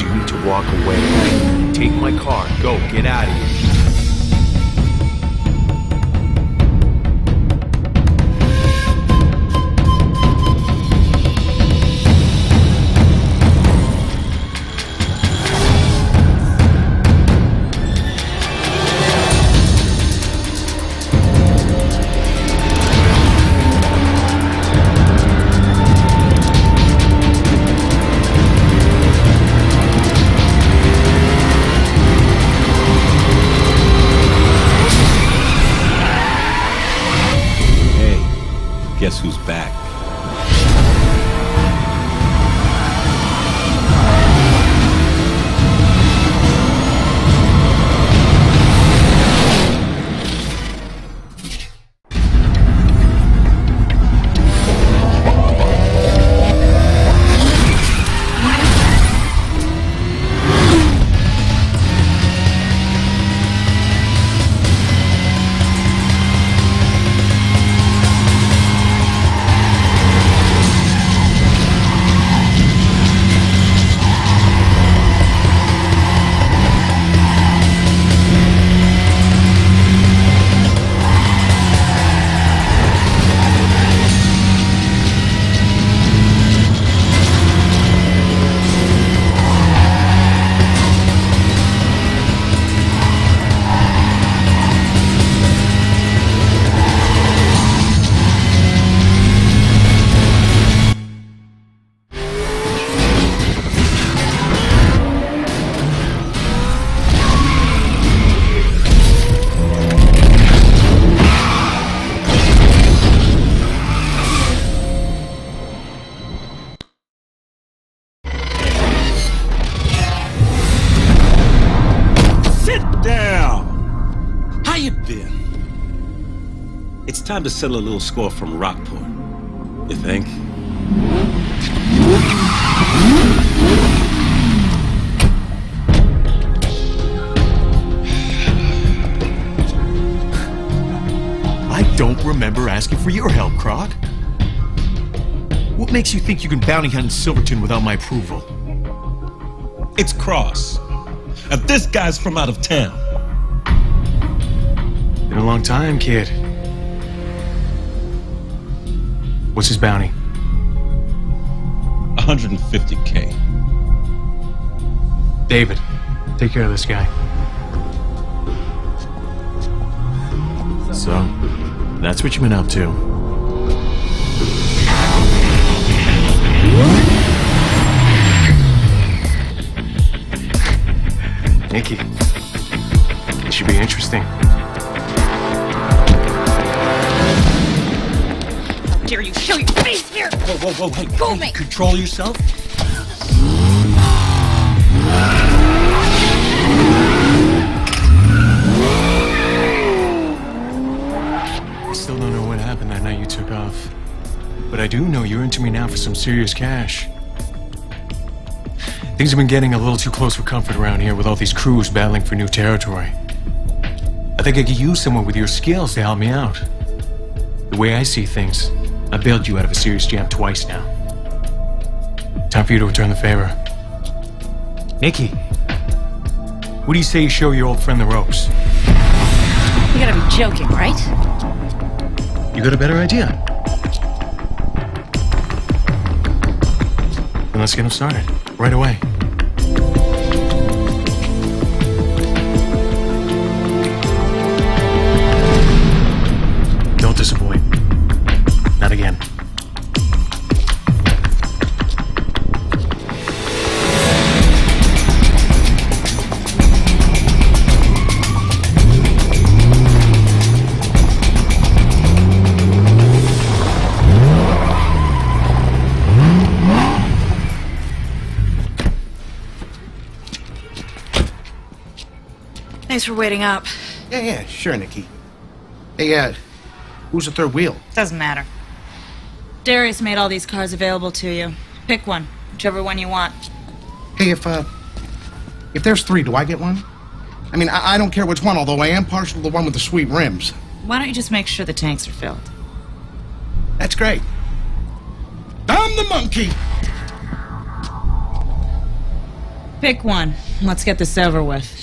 you need to walk away. Take my car. Go. Get out of here. Time to settle a little score from Rockport. You think? I don't remember asking for your help, Cross. What makes you think you can bounty hunt in Silverton without my approval? It's Cross. Now this guy's from out of town. Been a long time, kid. What's his bounty? 150k. David, take care of this guy. So, that's what you've been up to. Nikki, it should be interesting. Dare you show your face here? Whoa, whoa, whoa, hey, Go, hey, mate. control yourself. I still don't know what happened that night you took off. But I do know you're into me now for some serious cash. Things have been getting a little too close for comfort around here with all these crews battling for new territory. I think I could use someone with your skills to help me out. The way I see things, I bailed you out of a serious jam twice now. Time for you to return the favor. Nikki, what do you say you show your old friend the ropes? You gotta be joking, right? You got a better idea? Then let's get him started. Right away. Thanks for waiting up. Yeah, yeah, sure, Nikki. Hey, uh, who's the third wheel? Doesn't matter. Darius made all these cars available to you. Pick one, whichever one you want. Hey, if, uh, if there's three, do I get one? I mean, I, I don't care which one, although I am partial to the one with the sweet rims. Why don't you just make sure the tanks are filled? That's great. I'm the monkey! Pick one. Let's get this over with.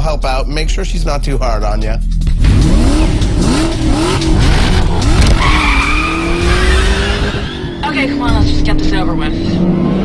I'll help out. Make sure she's not too hard on you. Okay, come on, let's just get this over with.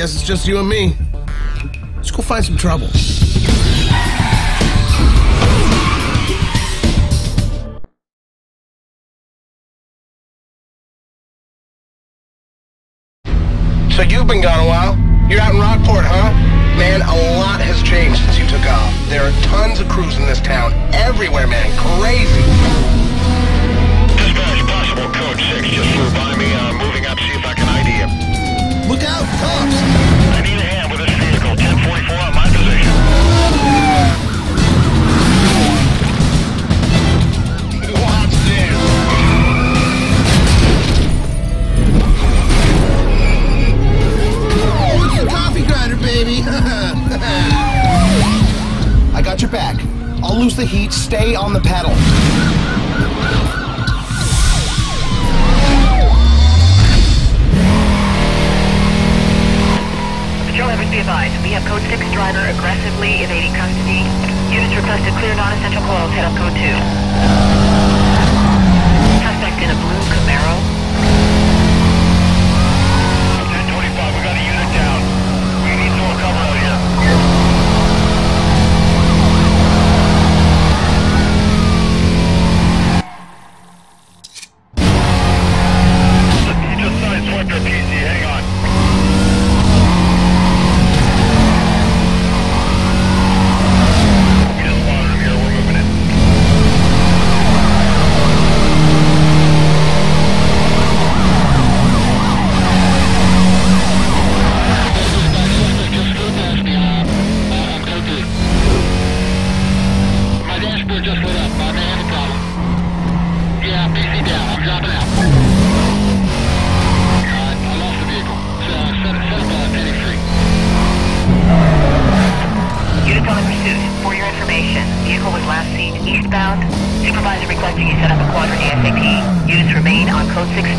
Guess it's just you and me. Let's go find some trouble. So you've been gone a while. You're out in Rockport, huh? Man, a lot has changed since you took off. There are tons of crews in this town. Everywhere, man. Crazy. Dispatch, possible code 6 just flew by me. Look out, cops!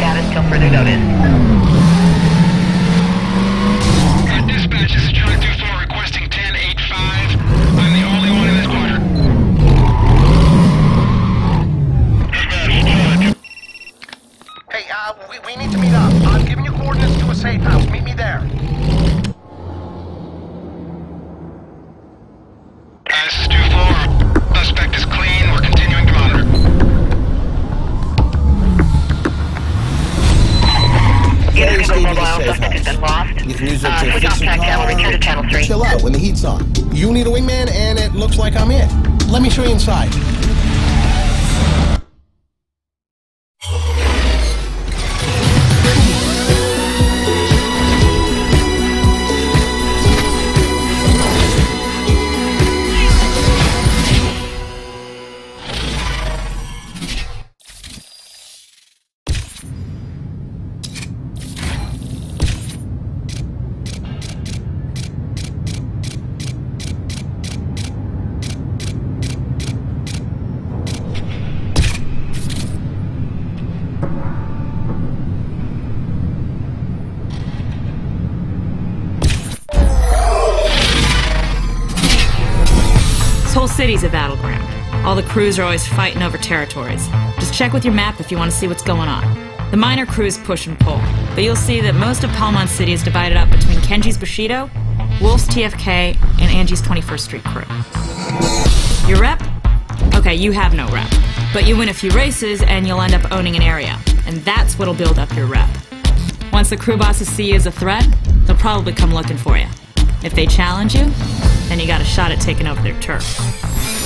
Status till further notice. Dispatch, this like I'm it. Let me show you inside. Crews are always fighting over territories. Just check with your map if you want to see what's going on. The minor crews push and pull, but you'll see that most of Palmont City is divided up between Kenji's Bushido, Wolf's TFK, and Angie's 21st Street crew. Your rep? Okay, you have no rep. But you win a few races and you'll end up owning an area. And that's what'll build up your rep. Once the crew bosses see you as a threat, they'll probably come looking for you. If they challenge you, then you got a shot at taking over their turf.